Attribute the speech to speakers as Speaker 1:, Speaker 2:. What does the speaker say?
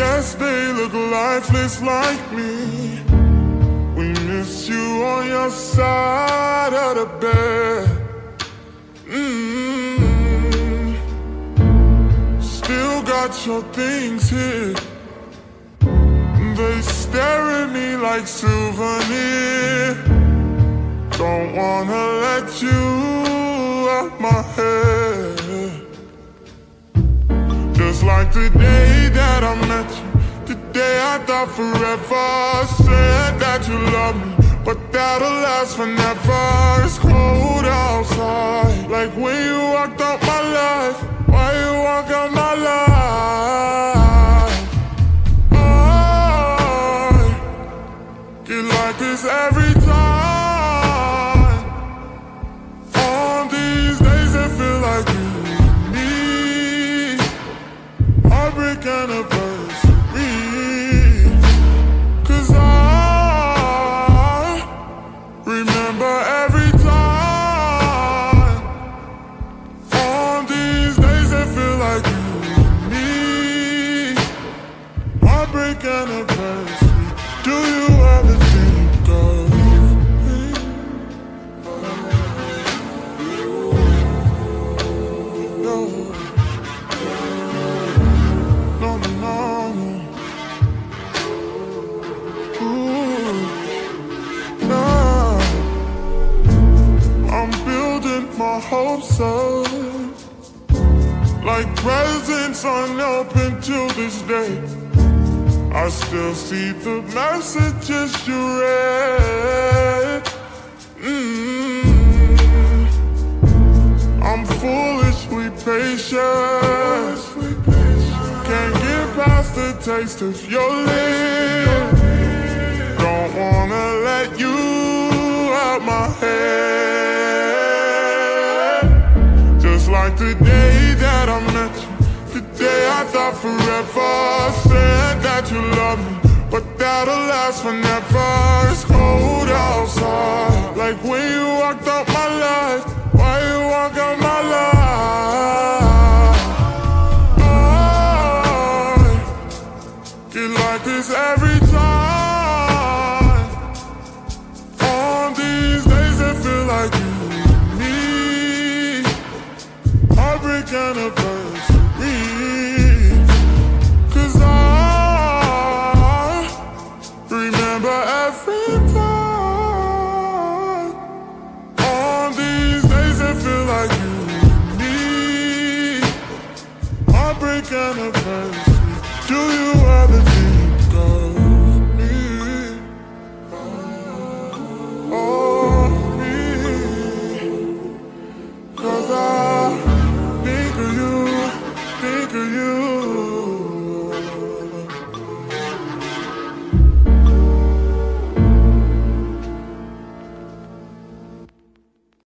Speaker 1: they look lifeless like me. We miss you on your side of the bed. Mm. Still got your things here. They stare at me like souvenir. Don't wanna let you out my head. Just like the day that I met you. The day I thought forever. Said that you love me. But that'll last forever. It's cold outside. Like when you walked out my life. Why you walk out my life? I get like this every Heartbreak anniversary. Do you ever think of me? No. No, no, no. Ooh, no. I'm building my hopes up like presents unopened till this day. I still see the messages you read. Mm. I'm foolishly patient. Can't get past the taste of your lips. Don't wanna let you out my head. Just like the day that I met you. Day I thought forever. Said that you love me. But that'll last forever. It's cold outside. Like when you walked out my life. Why you walk out my life? I get like this every time. On these days, it feel like you and me. Heartbreak anniversary. Remember every time. On these days, it feel like you and me. Heartbreak anniversary. Do you